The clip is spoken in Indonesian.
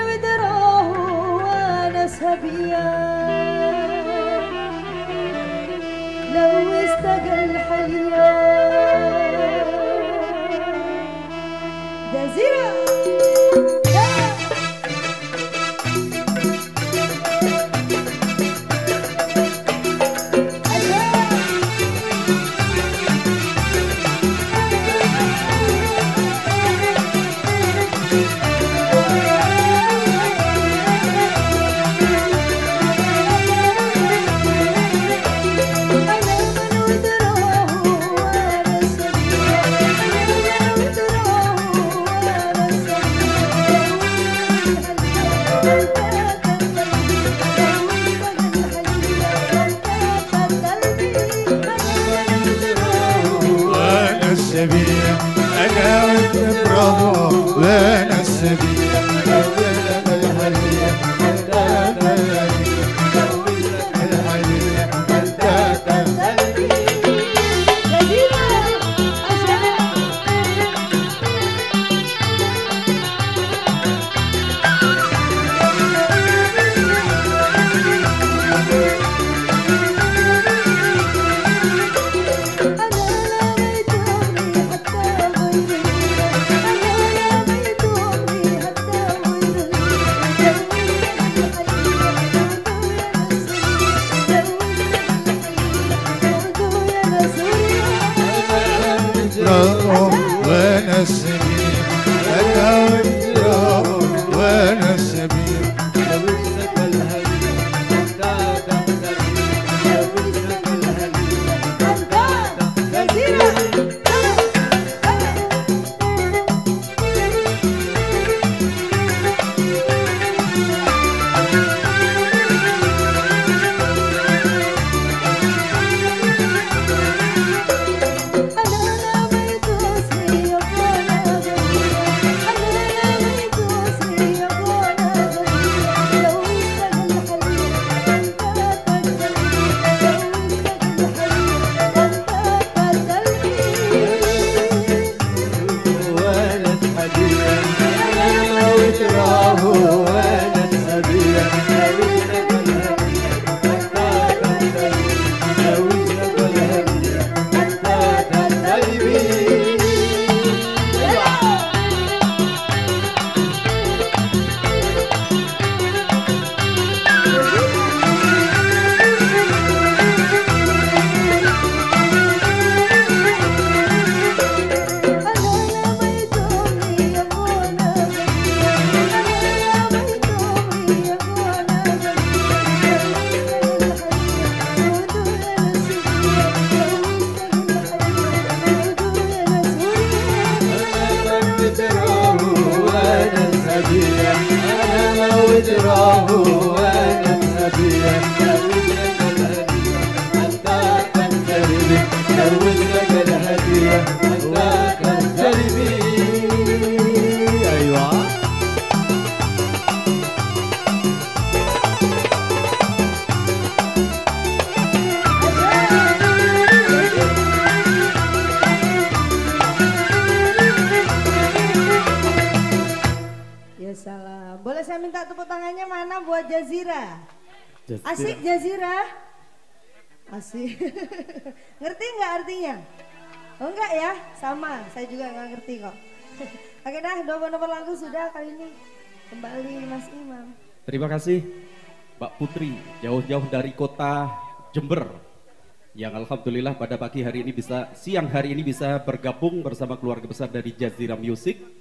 ودراه وأنا سبيان لو استقل حليان ده السبيل انا وانت برافو وانا السبيل برافو وانا हो 되더라고 saya minta tepuk tangannya mana buat Jazira? Jazira. Asik Jazira? Asik. ngerti nggak artinya? Oh enggak ya? Sama, saya juga nggak ngerti kok. Oke dah, dua nomor lagu sudah kali ini. Kembali Mas Imam. Terima kasih Mbak Putri jauh-jauh dari kota Jember yang alhamdulillah pada pagi hari ini bisa siang hari ini bisa bergabung bersama keluarga besar dari Jazira Music